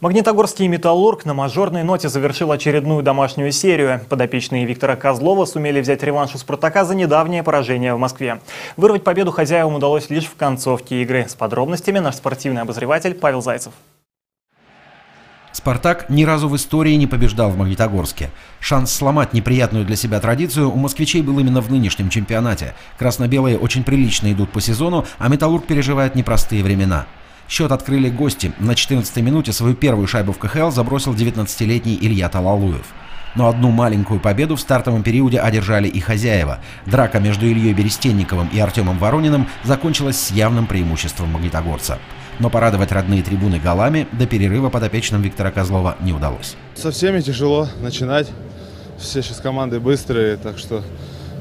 Магнитогорский «Металлург» на мажорной ноте завершил очередную домашнюю серию. Подопечные Виктора Козлова сумели взять реванш у «Спартака» за недавнее поражение в Москве. Вырвать победу хозяевам удалось лишь в концовке игры. С подробностями наш спортивный обозреватель Павел Зайцев. «Спартак» ни разу в истории не побеждал в Магнитогорске. Шанс сломать неприятную для себя традицию у москвичей был именно в нынешнем чемпионате. Красно-белые очень прилично идут по сезону, а «Металлург» переживает непростые времена. Счет открыли гости. На 14-й минуте свою первую шайбу в КХЛ забросил 19-летний Илья Талалуев. Но одну маленькую победу в стартовом периоде одержали и хозяева. Драка между Ильей Берестенниковым и Артемом Ворониным закончилась с явным преимуществом магнитогорца. Но порадовать родные трибуны голами до перерыва подопечным Виктора Козлова не удалось. Со всеми тяжело начинать. Все сейчас команды быстрые, так что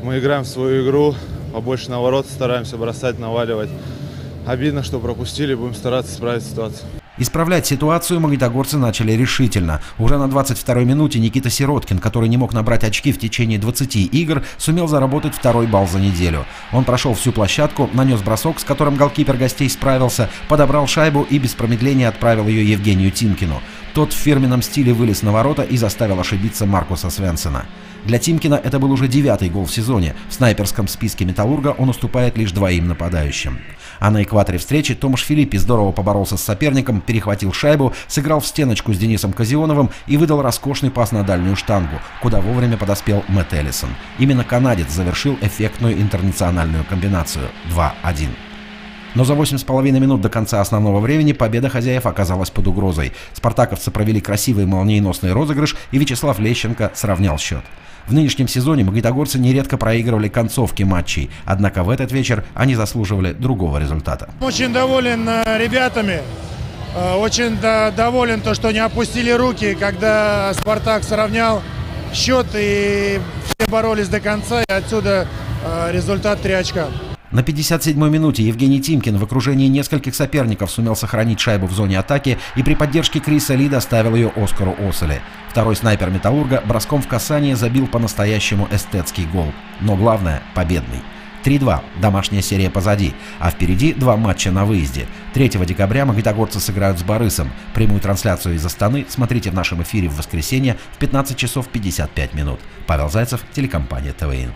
мы играем в свою игру, побольше на стараемся бросать, наваливать. Обидно, что пропустили, будем стараться исправить ситуацию. Исправлять ситуацию магнитогорцы начали решительно. Уже на 22-й минуте Никита Сироткин, который не мог набрать очки в течение 20 игр, сумел заработать второй балл за неделю. Он прошел всю площадку, нанес бросок, с которым голкипер гостей справился, подобрал шайбу и без промедления отправил ее Евгению Тимкину. Тот в фирменном стиле вылез на ворота и заставил ошибиться Маркуса Свенсена. Для Тимкина это был уже девятый гол в сезоне. В снайперском списке «Металлурга» он уступает лишь двоим нападающим. А на экваторе встречи Томаш Филиппи здорово поборолся с соперником, перехватил шайбу, сыграл в стеночку с Денисом Казионовым и выдал роскошный пас на дальнюю штангу, куда вовремя подоспел Мэтт Эллисон. Именно канадец завершил эффектную интернациональную комбинацию 2-1. Но за 8,5 минут до конца основного времени победа хозяев оказалась под угрозой. Спартаковцы провели красивый молниеносный розыгрыш, и Вячеслав Лещенко сравнял счет. В нынешнем сезоне магнитогорцы нередко проигрывали концовки матчей, однако в этот вечер они заслуживали другого результата. Очень доволен э, ребятами, э, очень доволен то, что не опустили руки, когда «Спартак» сравнял счет и все боролись до конца, и отсюда э, результат 3 очка. На 57-й минуте Евгений Тимкин в окружении нескольких соперников сумел сохранить шайбу в зоне атаки и при поддержке Криса Ли доставил ее Оскару Оселе. Второй снайпер Металлурга броском в касание забил по-настоящему эстетский гол. Но главное – победный. 3-2. Домашняя серия позади. А впереди два матча на выезде. 3 декабря магнитогорцы сыграют с Борисом. Прямую трансляцию из Астаны смотрите в нашем эфире в воскресенье в 15 часов 55 минут. Павел Зайцев, телекомпания ТВН.